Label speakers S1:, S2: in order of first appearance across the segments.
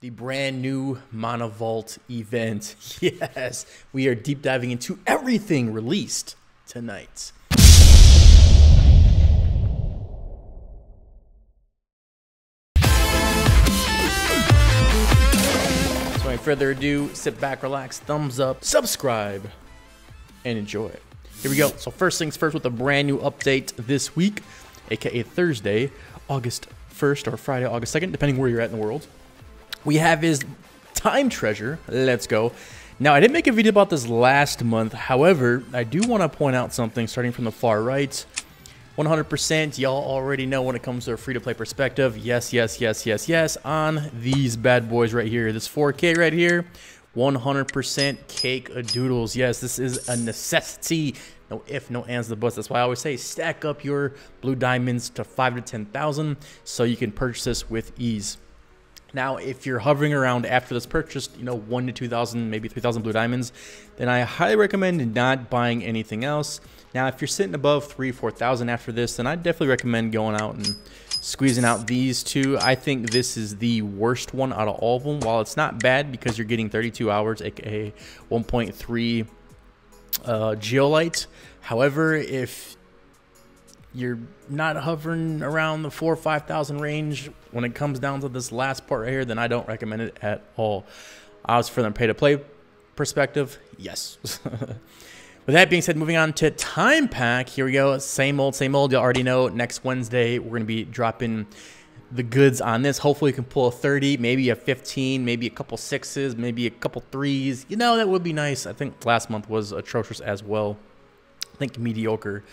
S1: the brand new Mana Vault event. Yes, we are deep diving into everything released tonight. So, without further ado, sit back, relax, thumbs up, subscribe, and enjoy. it. Here we go. So, first things first, with a brand new update this week, aka Thursday, August 1st or Friday, August 2nd, depending where you're at in the world we have his Time Treasure. Let's go. Now, I didn't make a video about this last month. However, I do want to point out something starting from the far right. 100% y'all already know when it comes to a free-to-play perspective. Yes, yes, yes, yes, yes. On these bad boys right here. This 4K right here. 100% cake a doodles. Yes, this is a necessity. No if, no ands, the buts. That's why I always say stack up your blue diamonds to 5 to 10,000 so you can purchase this with ease. Now, if you're hovering around after this purchase, you know, one to 2,000, maybe 3,000 blue diamonds, then I highly recommend not buying anything else. Now, if you're sitting above three, 4,000 after this, then I definitely recommend going out and squeezing out these two. I think this is the worst one out of all of them. While it's not bad because you're getting 32 hours, aka 1.3 uh, geolite. However, if you're not hovering around the four or five thousand range when it comes down to this last part right here, then I don't recommend it at all. As for the pay to play perspective, yes. With that being said, moving on to Time Pack. Here we go. Same old, same old. You already know next Wednesday we're going to be dropping the goods on this. Hopefully, we can pull a 30, maybe a 15, maybe a couple sixes, maybe a couple threes. You know, that would be nice. I think last month was atrocious as well. I think mediocre.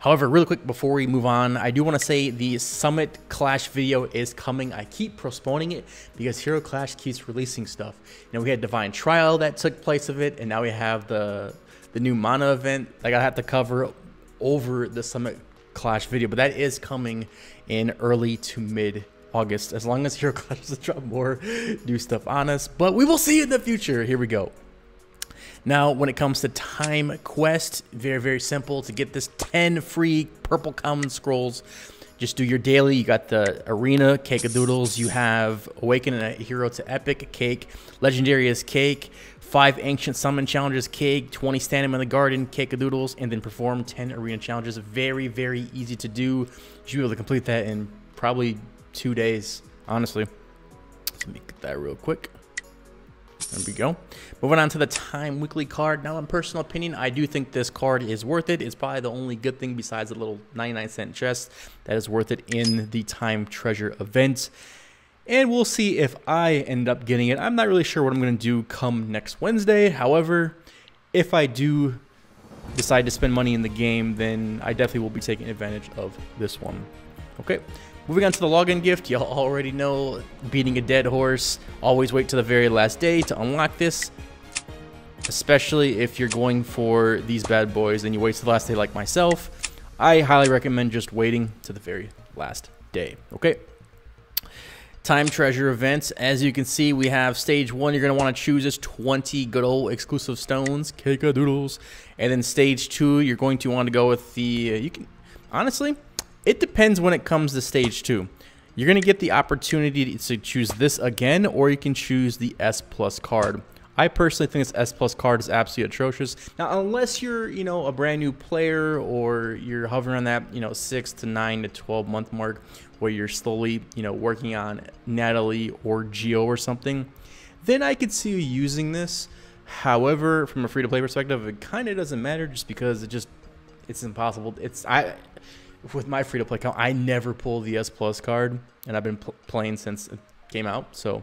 S1: However, really quick before we move on, I do want to say the Summit Clash video is coming. I keep postponing it because Hero Clash keeps releasing stuff. You know, we had Divine Trial that took place of it, and now we have the the new Mana event. that I have to cover over the Summit Clash video, but that is coming in early to mid August. As long as Hero Clash doesn't drop more new stuff on us, but we will see in the future. Here we go. Now, when it comes to Time Quest, very, very simple. To get this 10 free purple common scrolls, just do your daily. You got the Arena, Cake of Doodles. You have Awaken a Hero to Epic, Cake. Legendary is Cake. Five Ancient Summon Challenges, Cake. 20 Stand in the Garden, Cake of Doodles. And then perform 10 Arena Challenges. Very, very easy to do. You should be able to complete that in probably two days, honestly. Let me get that real quick. There we go. Moving on to the Time Weekly card. Now, in personal opinion, I do think this card is worth it. It's probably the only good thing besides the little 99 cent chest that is worth it in the Time Treasure event. And we'll see if I end up getting it. I'm not really sure what I'm going to do come next Wednesday. However, if I do decide to spend money in the game, then I definitely will be taking advantage of this one. Okay, moving on to the login gift. Y'all already know beating a dead horse. Always wait to the very last day to unlock this. Especially if you're going for these bad boys and you wait to the last day like myself. I highly recommend just waiting to the very last day. Okay. Time Treasure events. As you can see, we have stage one. You're going to want to choose this 20 good old exclusive stones, cake doodles. And then stage two, you're going to want to go with the, uh, you can, honestly, it depends when it comes to stage two. You're going to get the opportunity to choose this again, or you can choose the S Plus card. I personally think this S Plus card is absolutely atrocious. Now, unless you're, you know, a brand new player or you're hovering on that, you know, six to nine to 12 month mark where you're slowly, you know, working on Natalie or Geo or something, then I could see you using this. However, from a free to play perspective, it kind of doesn't matter just because it just, it's impossible. It's, I, with my free to play account, I never pull the S Plus card, and I've been pl- playing since it came out. So,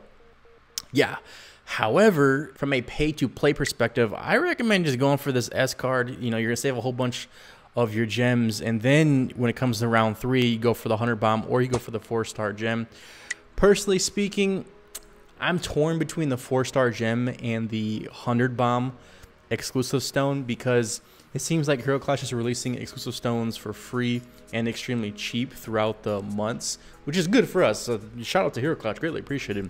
S1: yeah. However, from a pay to play perspective, I recommend just going for this S card. You know, you're gonna save a whole bunch of your gems, and then when it comes to round three, you go for the hundred bomb or you go for the four star gem. Personally speaking, I'm torn between the four star gem and the hundred bomb exclusive stone because it seems like Hero Clash is releasing exclusive stones for free and extremely cheap throughout the months, which is good for us. So shout out to Hero Clash, greatly appreciated.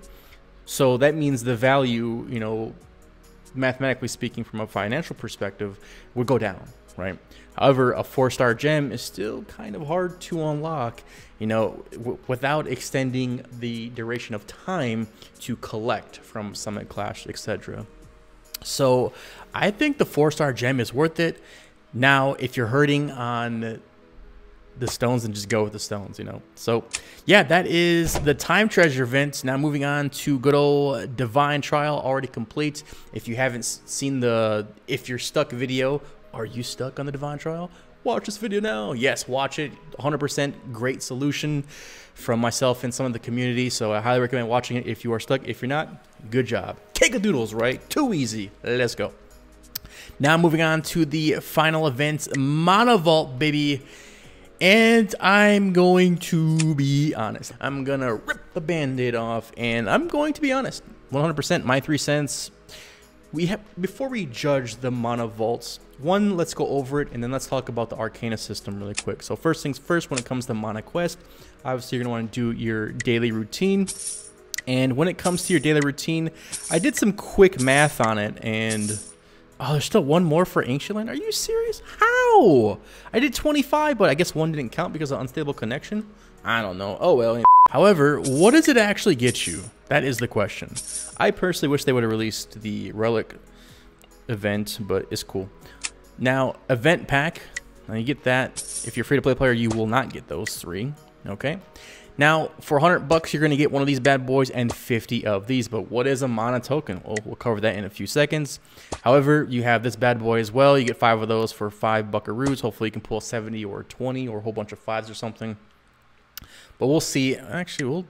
S1: So that means the value, you know, mathematically speaking, from a financial perspective, would go down. right? However, a four star gem is still kind of hard to unlock, you know, without extending the duration of time to collect from Summit Clash, etc. So I think the four star gem is worth it. Now, if you're hurting on the stones and just go with the stones, you know. So, yeah, that is the time treasure event. Now, moving on to good old divine trial already complete. If you haven't seen the if you're stuck video, are you stuck on the divine trial? Watch this video now. Yes, watch it. 100% great solution from myself and some of the community. So I highly recommend watching it if you are stuck. If you're not, good job. Cake of doodles, right? Too easy. Let's go. Now moving on to the final event, Mana Vault, baby. And I'm going to be honest. I'm going to rip the band-aid off and I'm going to be honest. 100% my three cents. We have before we judge the mana vaults, one, let's go over it and then let's talk about the arcana system really quick. So first things first, when it comes to mana quest, obviously you're going to want to do your daily routine. And when it comes to your daily routine, I did some quick math on it and Oh, there's still one more for Ancient Land? Are you serious? How? I did 25, but I guess one didn't count because of unstable connection? I don't know. Oh, well. However, what does it actually get you? That is the question. I personally wish they would have released the Relic event, but it's cool. Now, event pack. Now you get that. If you're free to play player, you will not get those three. Okay. Now, for 100 bucks, you're going to get one of these bad boys and 50 of these. But what is a mana token? Well, we'll cover that in a few seconds. However, you have this bad boy as well. You get five of those for five buckaroos. Hopefully, you can pull 70 or 20 or a whole bunch of fives or something. But we'll see. Actually, we'll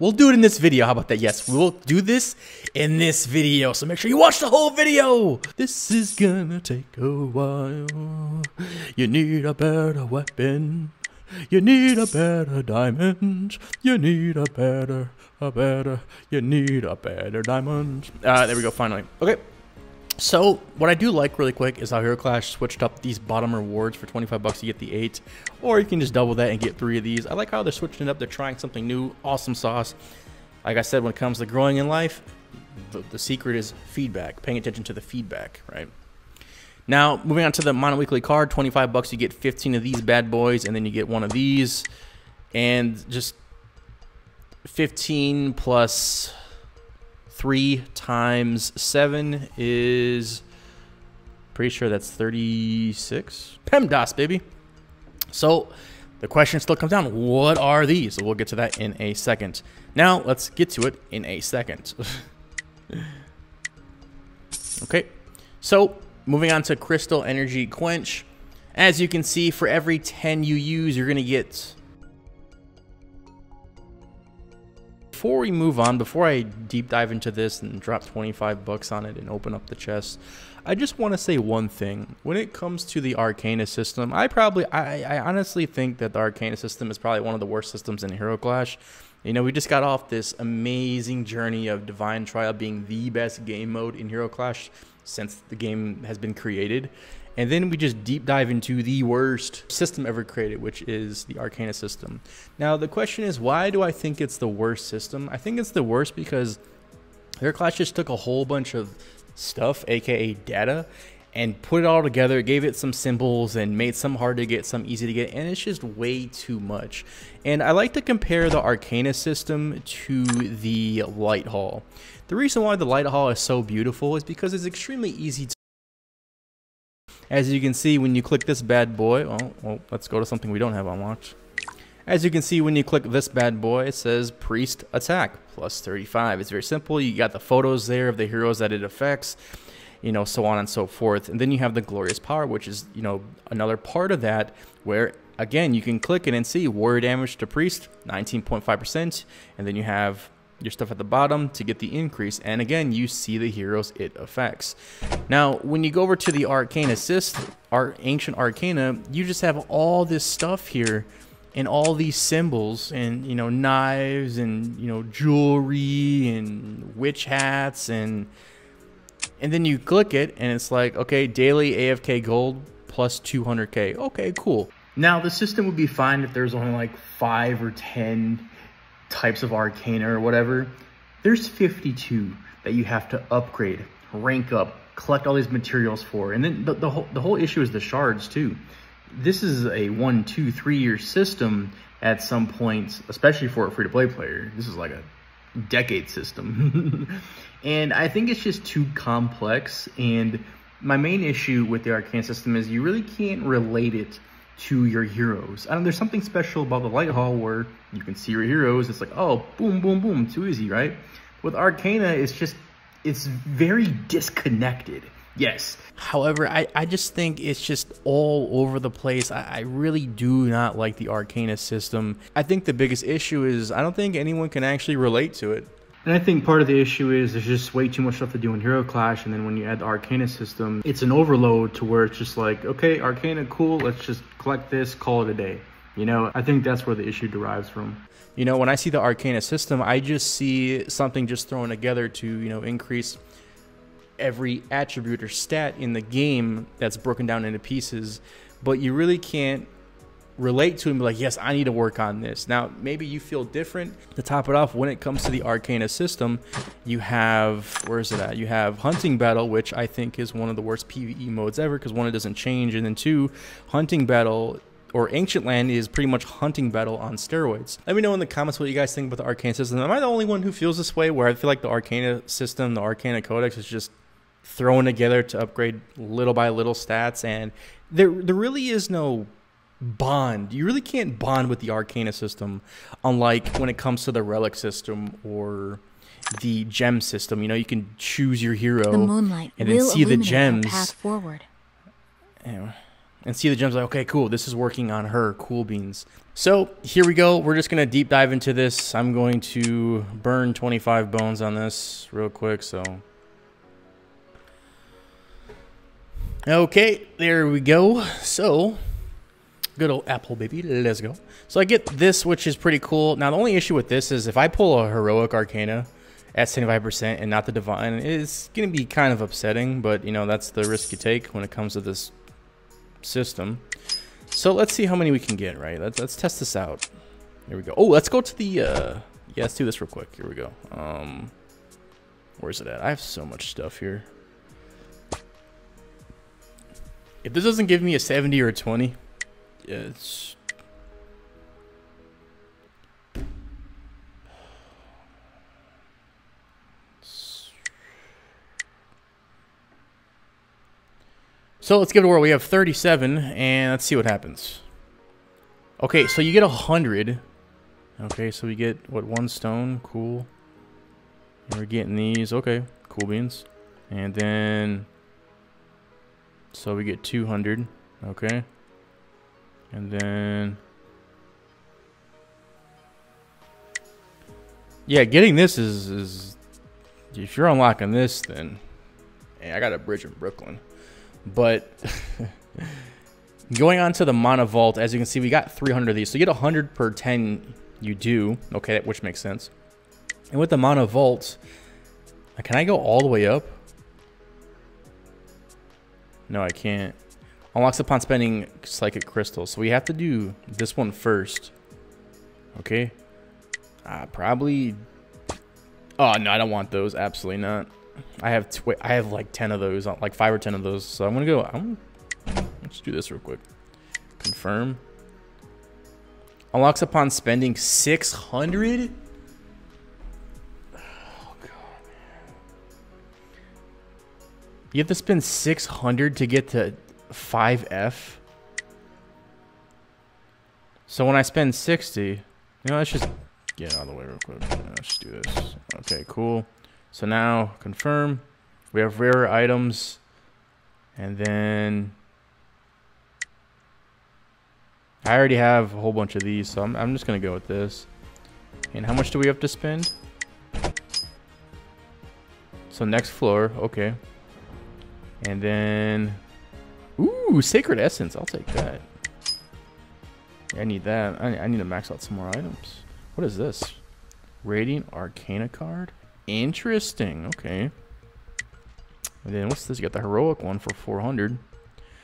S1: We'll do it in this video. How about that? Yes, we'll do this in this video. So make sure you watch the whole video. This is gonna take a while. You need a better weapon. You need a better diamond. You need a better, a better, you need a better diamond. Uh, there we go, finally. Okay. So, what I do like really quick is how Hero Clash switched up these bottom rewards for 25 bucks you get the 8. Or you can just double that and get 3 of these. I like how they're switching it up. They're trying something new. Awesome sauce. Like I said, when it comes to growing in life, the, the secret is feedback. Paying attention to the feedback, right? Now, moving on to the Mana Weekly card, 25 bucks, you get 15 of these bad boys, and then you get one of these. And just 15 plus 3 times 7 is pretty sure that's 36. PEMDAS, baby. So the question still comes down, what are these? So we'll get to that in a second. Now, let's get to it in a second. okay, so Moving on to Crystal Energy Quench. As you can see, for every 10 you use, you're going to get... Before we move on, before I deep dive into this and drop 25 bucks on it and open up the chest, I just want to say one thing. When it comes to the Arcana system, I probably, I, I honestly think that the Arcana system is probably one of the worst systems in Hero Clash. You know, we just got off this amazing journey of Divine Trial being the best game mode in Hero Clash since the game has been created. And then we just deep dive into the worst system ever created, which is the Arcana system. Now, the question is, why do I think it's the worst system? I think it's the worst because Hero Clash just took a whole bunch of stuff, aka data, and put it all together, gave it some symbols, and made some hard to get, some easy to get, and it's just way too much. And I like to compare the Arcana system to the Light Hall. The reason why the Light Hall is so beautiful is because it's extremely easy to as you can see when you click this bad boy, oh, well, let's go to something we don't have unlocked. As you can see when you click this bad boy, it says Priest Attack, plus 35. It's very simple. You got the photos there of the heroes that it affects, you know, so on and so forth. And then you have the Glorious Power, which is, you know, another part of that where, again, you can click it and see warrior damage to Priest, 19.5%. And then you have your stuff at the bottom to get the increase. And again, you see the heroes it affects. Now, when you go over to the Arcane Assist, our Ancient Arcana, you just have all this stuff here and all these symbols and, you know, knives and, you know, jewelry and witch hats and... And then you click it and it's like, okay, daily AFK gold plus 200k. Okay, cool. Now, the system would be fine if there's only like 5 or 10 types of arcana or whatever, there's 52 that you have to upgrade, rank up,
S2: collect all these materials for. And then the, the, whole, the whole issue is the shards too. This is a one, two, three year system at some points, especially for a free to play player. This is like a decade system. and I think it's just too complex. And my main issue with the arcane system is you really can't relate it to your heroes. And there's something special about the light hall where you can see your heroes. It's like, oh, boom, boom, boom, too easy, right? With Arcana, it's just, it's very disconnected. Yes.
S1: However, I, I just think it's just all over the place. I, I really do not like the Arcana system. I think the biggest issue is I don't think anyone can actually relate to it.
S2: And I think part of the issue is there's just way too much stuff to do in Hero Clash, and then when you add the Arcana system, it's an overload to where it's just like, okay, Arcana, cool, let's just collect this, call it a day. You know, I think that's where the issue derives from.
S1: You know, when I see the Arcana system, I just see something just thrown together to, you know, increase every attribute or stat in the game that's broken down into pieces, but you really can't relate to and be like, yes, I need to work on this. Now, maybe you feel different. To top it off, when it comes to the Arcana system, you have, where is it at? You have Hunting Battle, which I think is one of the worst PvE modes ever because one, it doesn't change, and then two, Hunting Battle or Ancient Land is pretty much hunting battle on steroids. Let me know in the comments what you guys think about the Arcana system. Am I the only one who feels this way where I feel like the Arcana system, the Arcana Codex is just thrown together to upgrade little by little stats and there there really is no bond. You really can't bond with the Arcana system, unlike when it comes to the Relic system or the gem system. You know, you can choose your hero
S3: the moonlight
S1: and then see the gems.
S3: Path forward.
S1: and see the gems like, okay, cool, this is working on her. Cool beans. So here we go. We're just going to deep dive into this. I'm going to burn 25 bones on this real quick. So Okay, there we go. So, good old Apple baby, let's go. So I get this, which is pretty cool. Now, the only issue with this is if I pull a Heroic Arcana at 75% and not the Divine, it's going to be kind of upsetting, but, you know, that's the risk you take when it comes to this system. So let's see how many we can get, right? Let's, let's test this out. Here we go. Oh, let's go to the, uh, yeah, let's do this real quick. Here we go. Um, where's it at? I have so much stuff here. If this doesn't give me a 70 or a 20, yeah, it's... So let's give it a whirl. We have 37, and let's see what happens. Okay, so you get 100. Okay, so we get, what, one stone? Cool. We're getting these. Okay, cool beans. And then so we get 200. Okay. And then... Yeah, getting this is... is if you're unlocking this, then... Hey, I got a bridge in Brooklyn. But... going on to the Mana Vault, as you can see, we got 300 of these. So you get 100 per 10 you do. Okay, which makes sense. And with the Mana Vault... Can I go all the way up? No, I can't. Unlocks upon spending psychic crystals. So we have to do this one first. Okay. Uh, probably. Oh no, I don't want those. Absolutely not. I have I have like ten of those, like five or ten of those. So I'm gonna go. I'm. Let's do this real quick. Confirm. Unlocks upon spending six hundred. You have to spend 600 to get to 5F. So when I spend 60, you know, let's just get out of the way real quick. Let's do this. Okay, cool. So now confirm. We have rare items. And then I already have a whole bunch of these, so I'm, I'm just going to go with this. And how much do we have to spend? So next floor, okay. And then, ooh, Sacred Essence. I'll take that. I need that. I, need to max out some more items. What is this? Radiant Arcana card? Interesting. Okay. And then what's this? You got the heroic one for 400.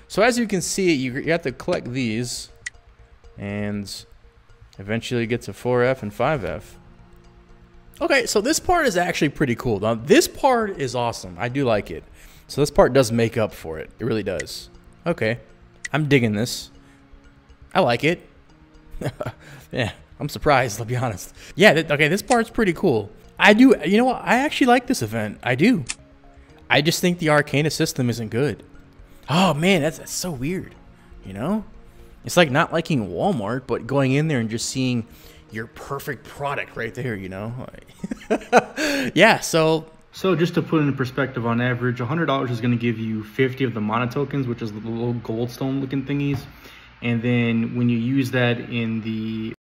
S1: So as you can see, you, you have to collect these and eventually get to 4F and 5F. Okay, so this part is actually pretty cool. Now, this part is awesome. I do like it. So this part does make up for it. It really does. Okay. I'm digging this. I like it. yeah, I'm surprised, I'll be honest. Yeah, th okay, this part's pretty cool. I do, you know what? I actually like this event. I do. I just think the Arcana system isn't good. Oh man, that's, that's so weird. You know? It's like not liking Walmart, but going in there and just seeing your perfect product right there, you know? yeah, so. So just to put in perspective, on average, $100 is going to give you 50 of the mana tokens, which is the little goldstone looking thingies. And then when you use that in the,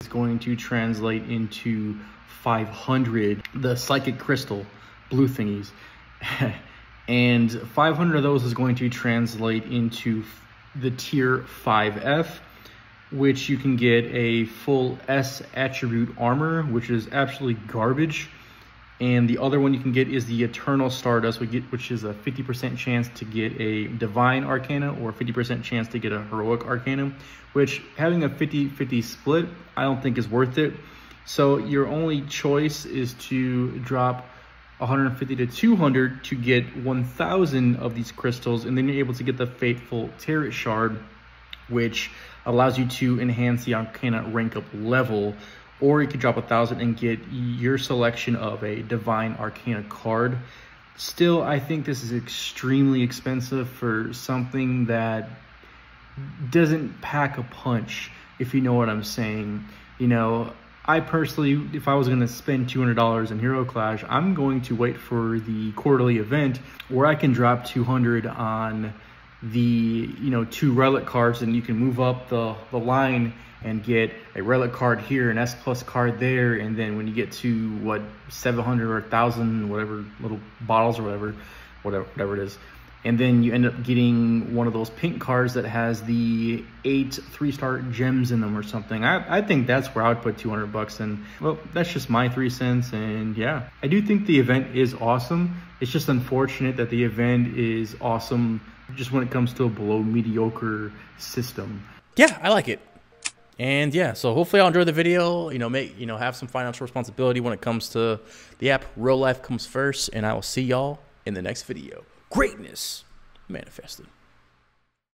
S1: it's going to translate into 500, the psychic crystal blue thingies. and 500 of those is going to translate into the tier 5F, which you can get a full S attribute armor, which is absolutely garbage. And the other one you can get is the Eternal Stardust, which is a 50% chance to get a Divine Arcana or 50% chance to get a Heroic Arcana, which having a 50-50 split, I don't think is worth it. So your only choice is to drop 150 to 200 to get 1,000 of these crystals, and then you're able to get the Fateful Tarot Shard, which allows you to enhance the Arcana rank up level, or you could drop a thousand and get your selection of a Divine Arcana card. Still, I think this is extremely expensive for something that doesn't pack a punch, if you know what I'm saying. You know, I personally, if I was going to spend $200 in Hero Clash, I'm going to wait for the quarterly event where I can drop 200 on the, you know, two relic cards and you can move up the, the line and get a relic card here, an S plus card there, and then when you get to what 700 or 1,000, whatever little bottles or whatever, whatever, whatever it is, and then you end up getting one of those pink cards that has the eight three-star gems in them or something. I, I think that's where I would put 200 bucks in. Well, that's just my three cents, and yeah. I do think the event is awesome. It's just unfortunate that the event is awesome just when it comes to a below mediocre system.
S4: Yeah, I like it. And yeah, so hopefully I'll enjoy the video, you know, make, you know, have some financial responsibility when it comes to the app. Real life comes first, and I will see y'all in the next video greatness manifested.